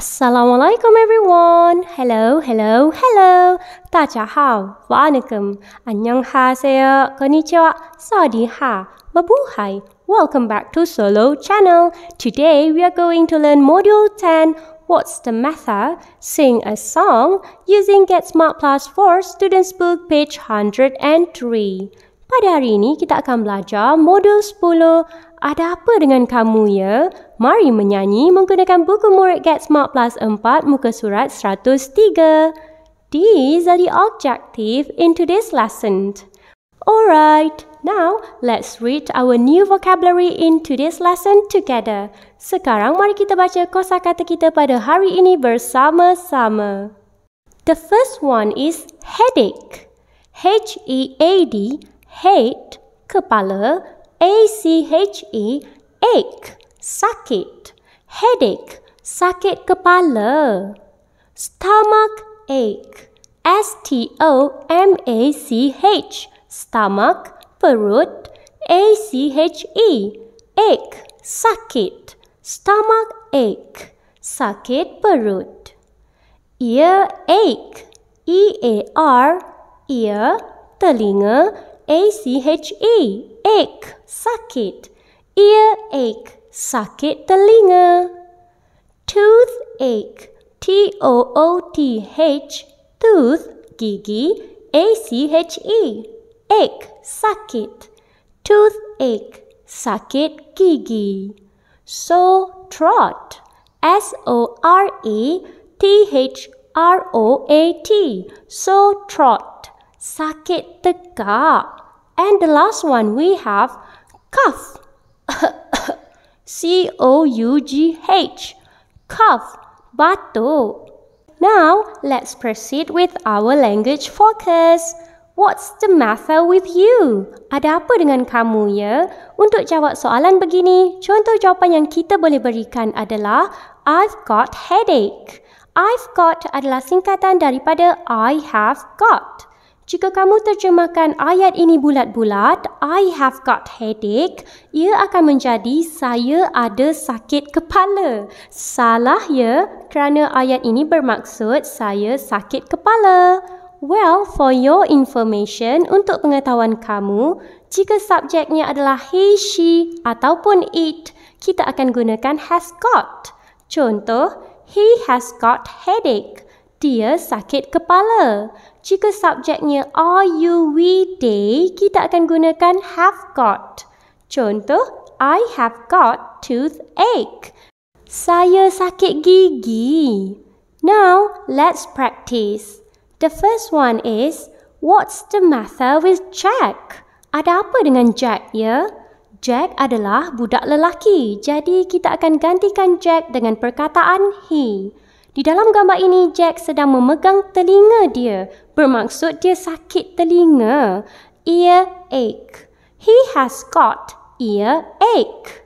Assalamualaikum everyone. Hello, hello, hello. 大家好, Waalaikum. Annyeonghaseyo, konnichiwa, sawadiha, mabuhay. Welcome back to Solo channel. Today we are going to learn module 10. What's the matter? Sing a song using Get Smart Plus 4 Students Book page 103. Pada hari ini kita akan belajar modul 10 ada apa dengan kamu ya? Mari menyanyi menggunakan buku murid Get Smart Plus 4 muka surat 103. These are the objective in today's lesson. Alright, now let's read our new vocabulary in today's lesson together. Sekarang mari kita baca kosakata kita pada hari ini bersama-sama. The first one is headache. H-E-A-D, head, kepala, A-C-H-E, ache, sakit. Headache, sakit kepala. Stomach ache, S-T-O-M-A-C-H, stomach, perut, A-C-H-E, ache, sakit. Stomach ache, sakit perut. Ear ache, E-A-R, ear, telinga, A-C-H-E, ache, sakit. Ear ache, sakit telinga. Tooth ache, T-O-O-T-H, tooth, gigi, A-C-H-E, ache, sakit. Tooth ache, sakit gigi. Sore throat, S-O-R-E-T-H-R-O-A-T, sore throat, sakit tegak. And the last one we have cough. C O U G H. Cough. Batuk. Now, let's proceed with our language focus. What's the matter with you? Ada apa dengan kamu ya? Untuk jawab soalan begini, contoh jawapan yang kita boleh berikan adalah I've got headache. I've got adalah singkatan daripada I have got. Jika kamu terjemahkan ayat ini bulat-bulat, I have got headache, ia akan menjadi saya ada sakit kepala. Salah ya, kerana ayat ini bermaksud saya sakit kepala. Well, for your information, untuk pengetahuan kamu, jika subjeknya adalah he, she ataupun it, kita akan gunakan has got. Contoh, he has got headache. Dia sakit kepala. Jika subjeknya are you, we, they, kita akan gunakan have got. Contoh, I have got toothache. Saya sakit gigi. Now, let's practice. The first one is, what's the matter with Jack? Ada apa dengan Jack ya? Jack adalah budak lelaki. Jadi kita akan gantikan Jack dengan perkataan he. Di dalam gambar ini, Jack sedang memegang telinga dia. Bermaksud dia sakit telinga. Ear ache. He has got ear ache.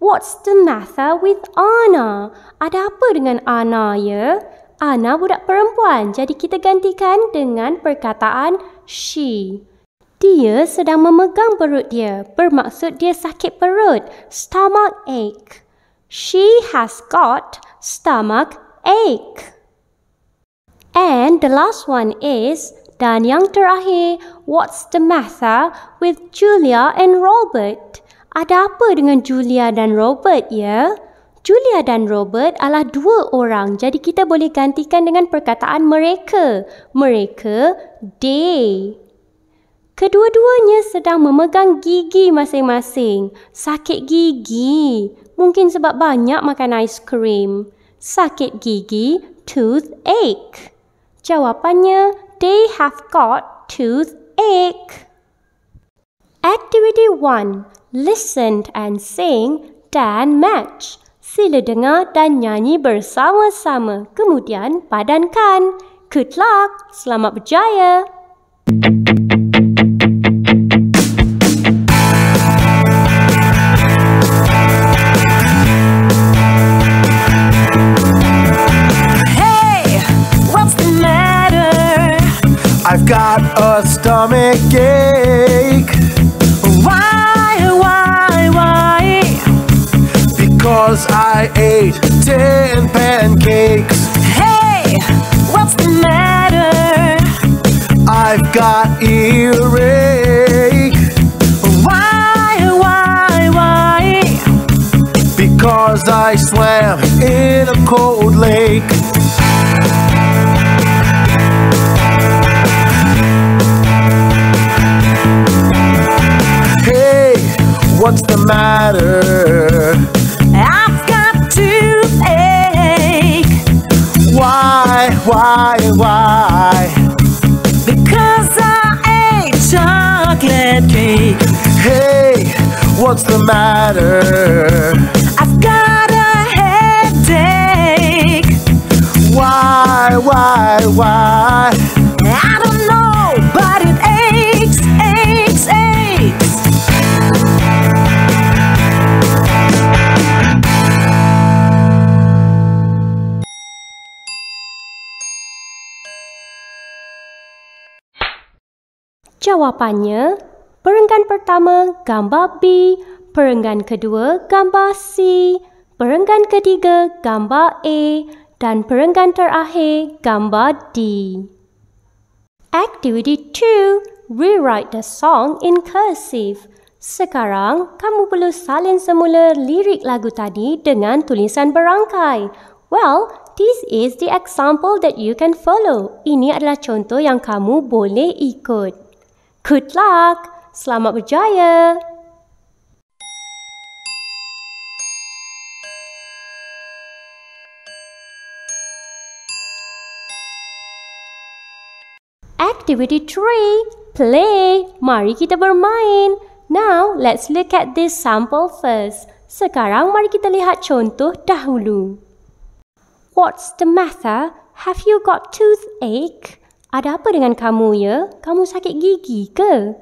What's the matter with Anna? Ada apa dengan Anna ya? Anna budak perempuan, jadi kita gantikan dengan perkataan she. Dia sedang memegang perut dia. Bermaksud dia sakit perut. Stomach ache. She has got stomach ache. And the last one is, dan yang terakhir, what's the matter with Julia and Robert? Ada apa dengan Julia dan Robert ya? Julia dan Robert adalah dua orang, jadi kita boleh gantikan dengan perkataan mereka. Mereka, they. Kedua-duanya sedang memegang gigi masing-masing. Sakit gigi. Mungkin sebab banyak makan aiskrim sakit gigi, toothache. Jawapannya, they have got toothache. Activity 1. Listen and sing dan match. Sila dengar dan nyanyi bersama-sama. Kemudian padankan. Good luck. Selamat berjaya. I've Because I ate ten pancakes. Hey, what's the matter? I've got earache. Why, why, why? Because I swam in a cold lake. Hey, what's the matter? Matter? I've got a headache. Why, why, why? I don't know, but it aches, aches, aches. Jawapannya, perenggan pertama gambar B, perenggan kedua gambar C, perenggan ketiga gambar A dan perenggan terakhir gambar D. Activity 2. Rewrite the song in cursive. Sekarang, kamu perlu salin semula lirik lagu tadi dengan tulisan berangkai. Well, this is the example that you can follow. Ini adalah contoh yang kamu boleh ikut. Good luck! Selamat berjaya! Activity 3. Play. Mari kita bermain. Now, let's look at this sample first. Sekarang mari kita lihat contoh dahulu. What's the matter? Have you got toothache? Ada apa dengan kamu ya? Kamu sakit gigi ke?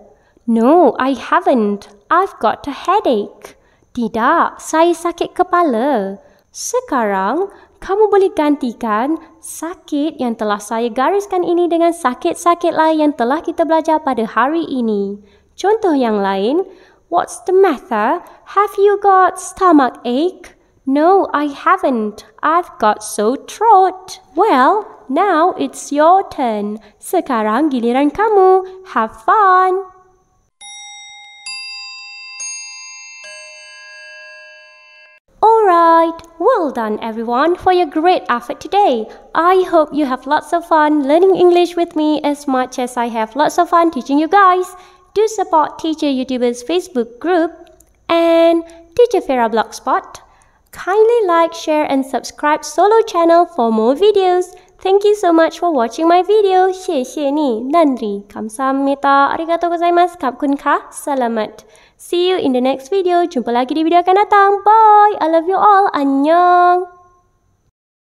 No, I haven't. I've got a headache. Tidak, saya sakit kepala. Sekarang, kamu boleh gantikan sakit yang telah saya gariskan ini dengan sakit-sakit lain yang telah kita belajar pada hari ini. Contoh yang lain, what's the matter? Have you got stomach ache? No, I haven't. I've got sore throat. Well, now it's your turn. Sekarang giliran kamu. Have fun. Alright, well done everyone for your great effort today. I hope you have lots of fun learning English with me as much as I have lots of fun teaching you guys. Do support Teacher YouTubers Facebook group and Teacher Farah Blogspot. Kindly like, share and subscribe solo channel for more videos. Thank you so much for watching my video. 谢谢你, nandri, kamsahamnida, arigatou gozaimasu, kapkunka, salamat. See you in the next video. Jumpa lagi di video akan datang. Bye. I love you all. Annyeong.